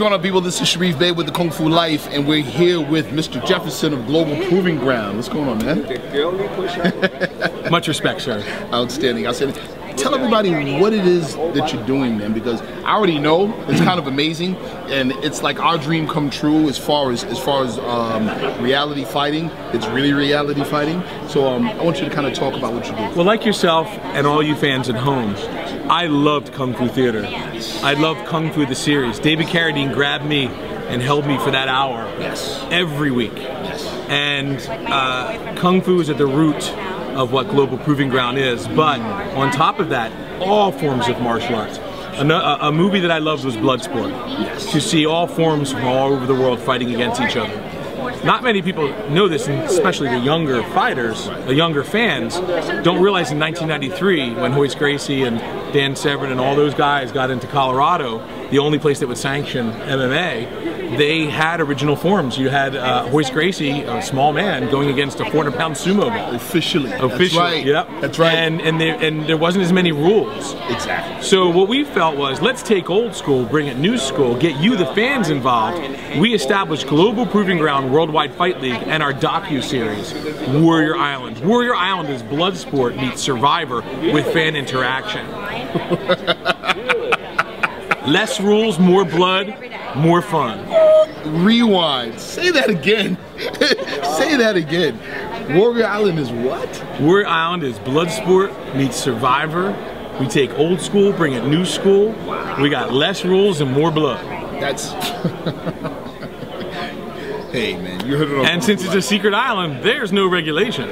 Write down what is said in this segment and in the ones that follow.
going on, people? This is Sharif Bey with the Kung Fu Life, and we're here with Mr. Jefferson of Global Proving Ground. What's going on, man? Much respect, sir. Outstanding. Outstanding. Tell everybody what it is that you're doing, man, because I already know it's kind of amazing, and it's like our dream come true as far as as far as um, reality fighting. It's really reality fighting. So um, I want you to kind of talk about what you do. Well, like yourself and all you fans at home, I loved Kung Fu Theater. I loved Kung Fu the series. David Carradine grabbed me and held me for that hour Yes. every week. Yes. And uh, Kung Fu is at the root of what Global Proving Ground is. But on top of that, all forms of martial arts. A, a, movie that I loved was Bloodsport. Yes. To see all forms from all over the world fighting against each other. Not many people know this, and especially the younger fighters, the younger fans, don't realize in 1993 when Royce Gracie and Dan Severn and all those guys got into Colorado, the only place that would sanction MMA, they had original forms. You had uh, Royce Gracie, a small man, going against a 400 pound sumo guy. Officially. Officially, That's right. yep. That's right. And and there and there wasn't as many rules. exactly. So what we felt was let's take old school, bring it new school, get you the fans involved. We established Global Proving Ground Worldwide Fight League and our docu series, Warrior Island. Warrior Island is blood sport meets Survivor with fan interaction. Less rules, more blood, more fun. Rewind. Say that again. Say that again. Warrior Island is what? Warrior Island is blood sport meets Survivor. We take old school, bring it new school. We got less rules and more blood. That's. hey man, you heard it on. And since it's a secret island, there's no regulation.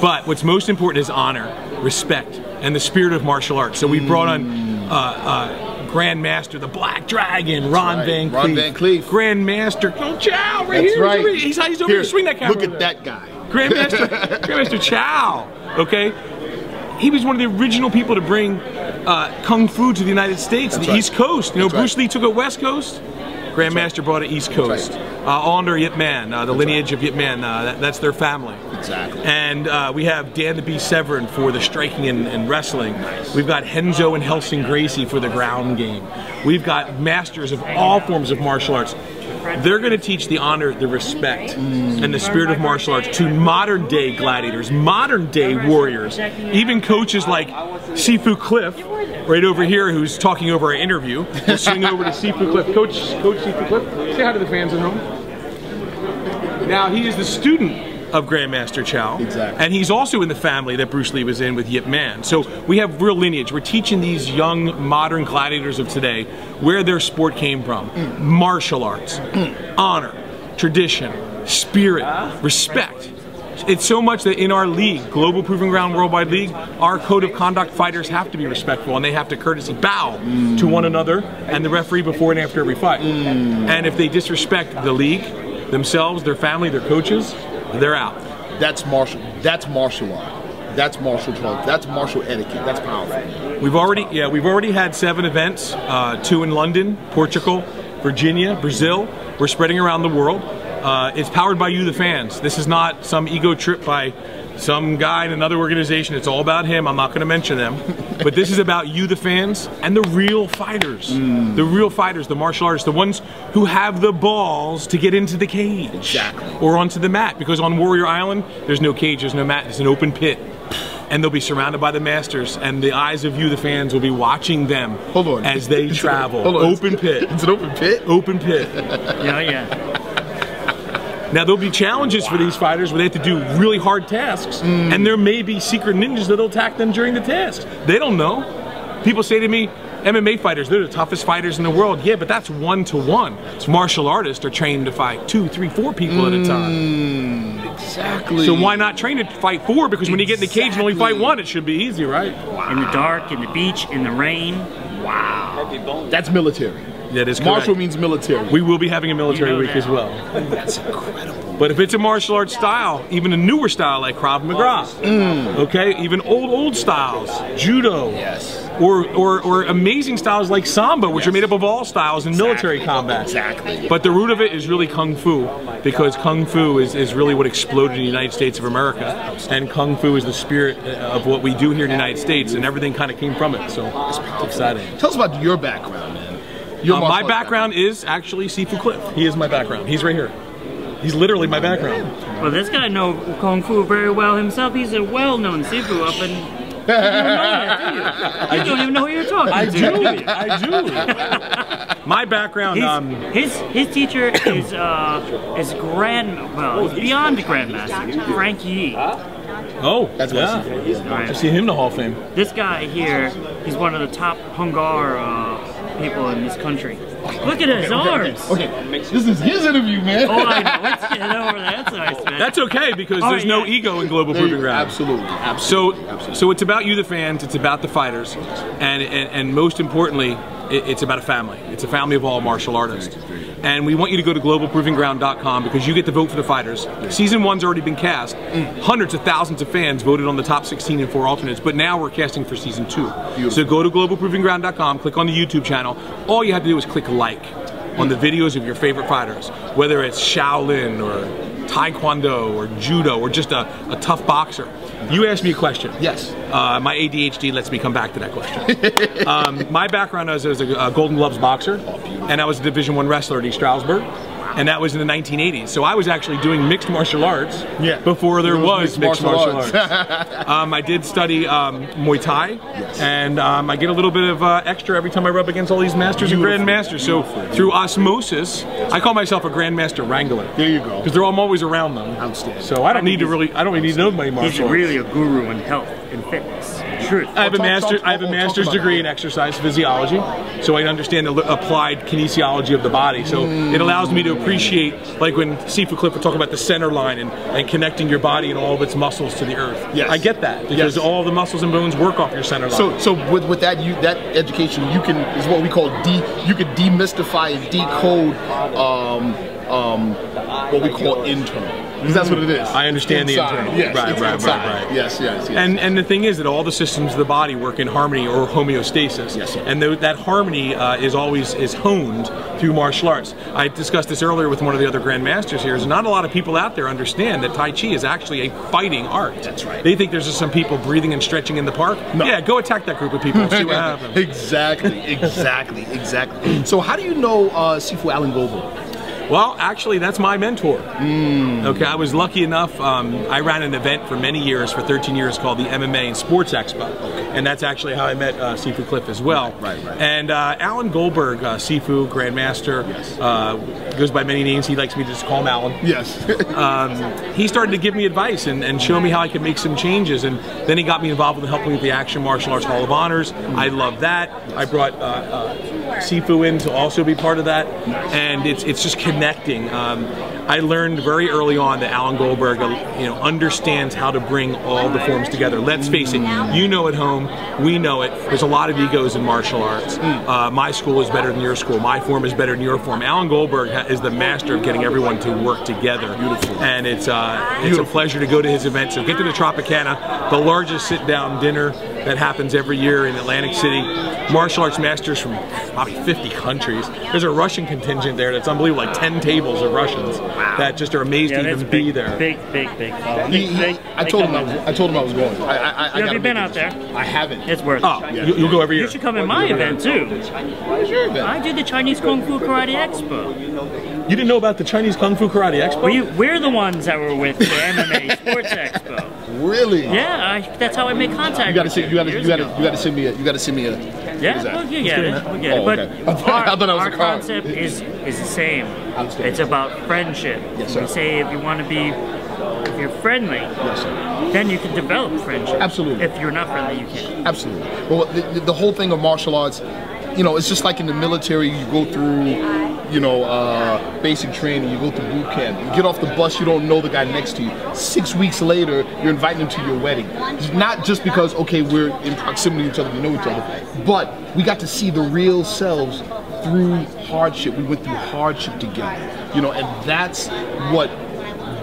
But what's most important is honor, respect, and the spirit of martial arts. So we brought on uh, uh, Grandmaster, the Black Dragon, Ron right. Van Clief. Ron Van Clief. Grandmaster, Chow, right That's here. right. He's, over, he's, he's over Here. Swing that camera. Look at that guy. Grandmaster, Grandmaster Chow. Okay, he was one of the original people to bring uh, kung fu to the United States, That's the right. East Coast. You know, That's right. Bruce Lee took it West Coast. Grandmaster brought it East Coast. right. Uh, under Yip Man, uh, the lineage of Yip Man, uh, that, that's their family. Exactly. And uh, we have Dan the Beast Severn for the striking and, and wrestling. We've got Renzo and Relson Gracie for the ground game. We've got masters of all forms of martial arts. They're going to teach the honor, the respect, and the spirit of martial arts to modern day gladiators, modern day warriors, even coaches like Sifu Cliff, right over here, who's talking over our interview. We'll swing over to Sifu Cliff. Coach, Coach Sifu Cliff, say hi to the fans at home. Now, he is the student of Grandmaster Chow. Exactly. And he's also in the family that Bruce Lee was in with Yip Man. So we have real lineage. We're teaching these young, modern gladiators of today where their sport came from mm. martial arts, mm. honor, tradition, spirit, ah. respect. It's so much that in our league, Global Proving Ground Worldwide League, our code of conduct fighters have to be respectful and they have to courtesy bow mm. to one another and the referee before and after every fight. And if they disrespect the league, themselves, their family, their coaches, they're out. That's martial. That's martial art. That's martial art. That's martial etiquette. That's powerful. We've already, yeah, we've already had seven events, uh, two in London, Portugal, Virginia, Brazil. We're spreading around the world. Uh, it's powered by you, the fans. This is not some ego trip by some guy in another organization. It's all about him. I'm not going to mention them, but this is about you, the fans, and the real fighters, mm. the real fighters, the martial artists, the ones who have the balls to get into the cage Exactly. or onto the mat. Because on Warrior Island, there's no cage, there's no mat, it's an open pit. And they'll be surrounded by the masters, and the eyes of you, the fans, will be watching them Hold on. as they travel. Hold on. Open pit. It's an open pit. Open pit. Yeah, yeah. Now there'll be challenges for these fighters where they have to do really hard tasks, mm. and there may be secret ninjas that'll attack them during the task. They don't know. People say to me, MMA fighters, they're the toughest fighters in the world. Yeah, but that's one to one. Martial artists are trained to fight two, three, four people at a time. Mm. Exactly. So why not train to fight four? Because when you get in the cage and only fight one, it should be easy, right? In the dark, in the beach, in the rain. Wow. That's military. That is correct. Martial means military. We will be having a military You know week that. as well. That's incredible. But if it's a martial arts style, even a newer style like Krav Maga, mm. okay, even old old styles, judo, Yes. or, or or amazing styles like sambo, which are made up of all styles in military combat. Exactly. But the root of it is really kung fu, because kung fu is, is really what exploded in the United States of America, and kung fu is the spirit uh, of what we do here in the United States, and everything kind of came from it. So it's exciting. Tell us about your background, man. Your Uh, my background is actually Sifu Cliff. He is my background. He's right here. He's literally my background. Well, this guy knows Kung Fu very well himself. He's a well-known Sifu up in... You don't that, do you? You don't even know who you're talking I to, do. do you? I do. My background. He's, Um, his his teacher is uh is grand well he's beyond grandmaster Frank Yi. oh, That's yeah. what I see. I see him in the Hall of Fame. This guy here, he's one of the top Hung Gar uh, people in this country. Look at his arms. Okay, this is his interview, man. Oh, I know. Let's get over that. That's nice, man. That's okay because there's right, no yeah. ego in Global There you- Proving Ground. Absolutely, So, absolutely. absolutely. so it's about you, the fans. It's about the fighters, and and, and most importantly, it, it's about a family. It's a family of all martial artists, and we want you to go to globalprovingground.com because you get to vote for the fighters. Season one's already been cast. Hundreds of thousands of fans voted on the top 16 and four alternates, but now we're casting for season two. So go to globalprovingground.com, click on the YouTube channel. All you have to do is click like on the videos of your favorite fighters, whether it's Shaolin or Taekwondo or Judo or just a, a tough boxer. You asked me a question. Yes. Uh, my ADHD lets me come back to that question. um, my background is as a, a Golden Gloves boxer, and I was a Division One wrestler at East Stroudsburg. And that was in the 1980s. So I was actually doing mixed martial arts Yeah. before there There was, was mixed mixed martial, martial arts. um, I did study um, Muay Thai, and um, I get a little bit of uh, extra every time I rub against all these masters and grandmasters. So through osmosis, I call myself a grandmaster wrangler. There you go. Because I'm always around them. Outstanding. So I don't need to really, I don't really need to know my martial He's really a guru in health and fitness. Truth. I have a Talk- master. I have a master's degree in exercise physiology, so I understand the applied kinesiology of the body. So it allows me to appreciate, like when Sifu Cliff would talk about the center line and, and connecting your body and all of its muscles to the earth. Yes. I get that because Yes. all the muscles and bones work off your center line. So, so with, with that, you that education, you can is what we call de. You can demystify and decode um, um, what we call internal. Because that's what it is. I understand the internal. Yes, Right, right, right, inside. right. Yes, yes, yes. And and the thing is that all the systems of the body work in harmony or homeostasis. Yes, sir. And th- that harmony uh, is always is honed through martial arts. I discussed this earlier with one of the other grandmasters here. Is not a lot of people out there understand that Tai Chi is actually a fighting art. That's right. They think there's just some people breathing and stretching in the park. No. Yeah, go attack that group of people. and see what happens. exactly, exactly, exactly. So, how do you know uh, Sifu Alan Goldberg? Well, actually, that's my mentor. Hmm. Okay, I was lucky enough. Um, I ran an event for many years, for 13 years, called the MMA and Sports Expo, and that's actually how I met uh, Sifu Cliff as well. Right, right, right. And uh, Alan Goldberg, uh, Sifu Grandmaster, Yes. uh, goes by many names. He likes me to just call him Alan. Yes. Um, he started to give me advice and, and show me how I could make some changes. And then he got me involved with helping with the Action Martial Arts Hall of Honors. I love that. I brought uh, uh, Sifu in to also be part of that, and it's it's just connecting. Um, I learned very early on that Alan Goldberg, you know, understands how to bring all the forms together. Let's face it, you know at home, we know it. There's a lot of egos in martial arts. Uh, my school is better than your school. My form is better than your form. Alan Goldberg is the master of getting everyone to work together. Beautiful. And it's uh, it's a pleasure to go to his event. So get to the Tropicana, the largest sit-down dinner that happens every year in Atlantic City. Martial arts masters from probably 50 countries. There's a Russian contingent there that's unbelievable, like 10 tables of Russians that just are amazed Yeah, to even big, be there. Big, big, big. following. He- he- Big- I told him I was. I told him I was going. I, I, I, I Have gotta you been out there? I haven't. It's worth Oh, it. you, you'll go every year. You should come in my event too. What is your event? I do the Chinese Kung Fu Karate Expo. You didn't know about the Chinese Kung Fu Karate Expo? We, we're the ones that were with the MMA Sports Expo. Really? Yeah, I, that's how I made contact. You gotta with see. You gotta. You gotta. ago. You gotta send me a. You gotta send me a. Yeah, well, you get it. We get Oh, it. But okay. Our, I thought that was our concept is is the same. It's about friendship. Yes, sir. We say if you want to be, if you're friendly, Yes, sir. then you can develop friendship. Absolutely. If you're not friendly, you can't. Absolutely. Well, the- the whole thing of martial arts, you know, it's just like in the military. You go through, you know, uh, basic training. You go through boot camp. You get off the bus. You don't know the guy next to you. Six weeks later, you're inviting him to your wedding. Not just because okay, we're in proximity to each other, we know each other, but we got to see the real selves through hardship. We went through hardship together. You know, and that's what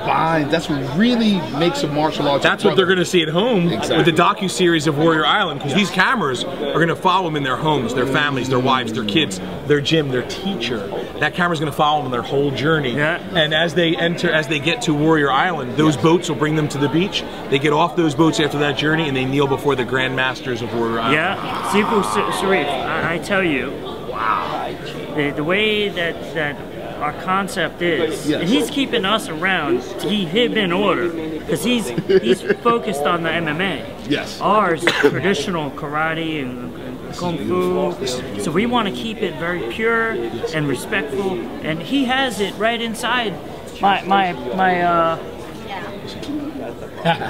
binds. That's what really makes a martial arts. That's what they're going to see at home Exactly. with the docu series of Warrior Island, because these cameras are going to follow them in their homes, their families, their wives, their kids, their gym, their teacher. That camera's going to follow them their whole journey. Yeah. And as they enter, as they get to Warrior Island, those boats will bring them to the beach. They get off those boats after that journey, and they kneel before the Grand Masters of Warrior Island. Yeah, Sifu Sharif, I, I tell you, wow. the, the way that that our concept is, Yes. and he's keeping us around to keep him in order because he's he's focused on the MMA. Yes. Ours is traditional karate and, and kung fu, so we want to keep it very pure and respectful. And he has it right inside my my my uh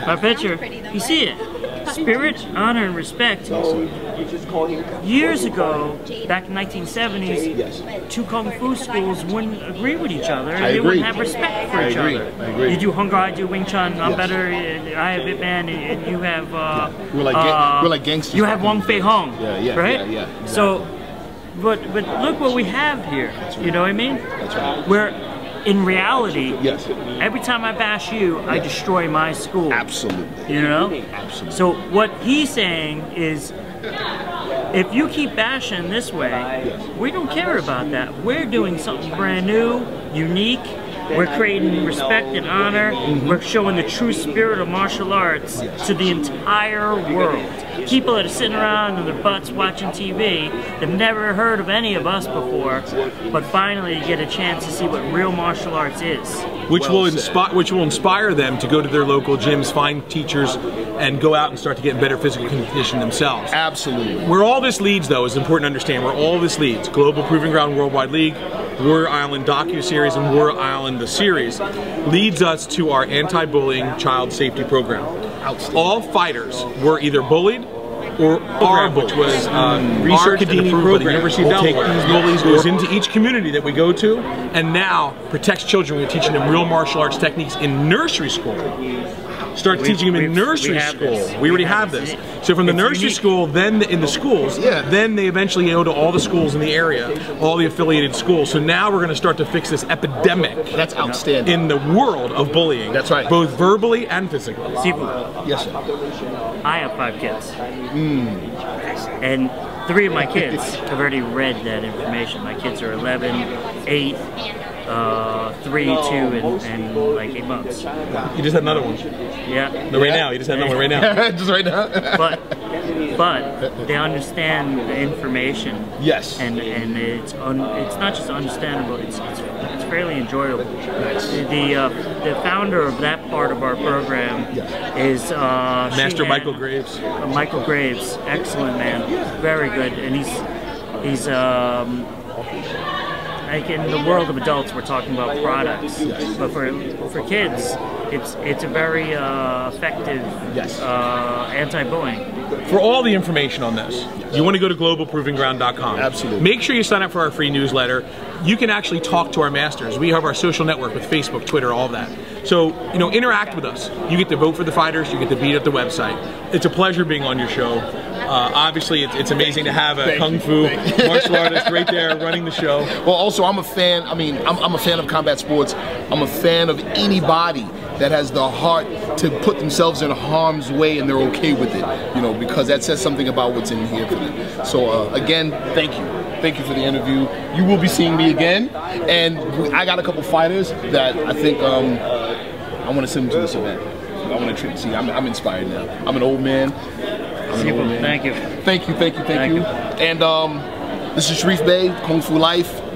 my picture. You see it. Spirit, honor, and respect. Years ago, back in 1970s, two kung fu schools wouldn't agree with each other. and they wouldn't have respect for I each agree. other. You do Hung I do Wing Chun. I'm Yes. better. uh, I have Ip Man, and you have. Uh, We're like uh, we're like gangsters. You have Wong Fei Hung. Yeah, yeah, right? yeah, yeah, exactly. So, but but look what we have here. You know what I mean? That's right. Where, in reality, Yes. every time I bash you, I destroy my school. Absolutely. You know? Absolutely. So what he's saying is if you keep bashing this way, we don't care about that. We're doing something brand new, unique. We're creating respect and honor. We're showing the true spirit of martial arts to the entire world. People that are sitting around on their butts watching TV, they've never heard of any of us before, but finally get a chance to see what real martial arts is. which Well will inspire which will inspire them to go to their local gyms, find teachers, and go out and start to get in better physical condition themselves. Absolutely. Where all this leads, though, is important to understand. Where all this leads: Global Proving Ground Worldwide League, Warrior Island docu series, and Warrior Island the series, leads us to our anti-bullying child safety program. All fighters were either bullied or are which was uh, research and Academy approved by the program. University of We'll take Delaware. these bullies goes into each community that we go to, and now protects children. We're teaching them real martial arts techniques in nursery school. Start We- teaching them in we've- we nursery school. this. We already We have have this. this. So from the It's nursery unique. school, then in the schools, Yeah. then they eventually go to all the schools in the area, all the affiliated schools. So now we're going to start to fix this epidemic That's outstanding. in the world of bullying. That's right. Both verbally and physically. Sifu, yes, sir. I have five kids. Hmm. And three of my kids have already read that information. My kids are 11, 8, uh, 3, 2, and, and like 8 months. You just had another one. Yeah. No, right now. You just had another one right now. Just right now. But, but they understand the information. Yes. And and it's un, it's not just understandable. It's it's, it's fairly enjoyable. The the, uh, the founder of that part of our program is uh, Master Shihan. Michael Graves. Uh, Michael Graves, excellent man, very good, and he's he's um, like in the world of adults, we're talking about products, but for for kids, it's it's a very uh, effective Yes. uh, anti-bullying. For all the information on this, you want to go to globalprovingground.com. Absolutely. Make sure you sign up for our free newsletter. You can actually talk to our masters. We have our social network with Facebook, Twitter, all of that. So, you know, interact with us. You get to vote for the fighters, you get to beat up the website. It's a pleasure being on your show. Uh, obviously, it's, it's amazing to have a Thank kung fu martial artist right there running the show. Well, also, I'm a fan. I mean, I'm, I'm a fan of combat sports. I'm a fan of anybody that has the heart to put themselves in harm's way and they're okay with it. You know, because that says something about what's in here for them. So, uh, again, thank you. Thank you for the interview. You will be seeing me again, and I got a couple fighters that I think um, I want to send them to this event. I want to treat. See, I'm, I'm inspired now. I'm an old man. I'm an old man. Thank you. Thank you, thank you, thank, Thank you. you. And um, this is Sharif Bey, Kung Fu Life.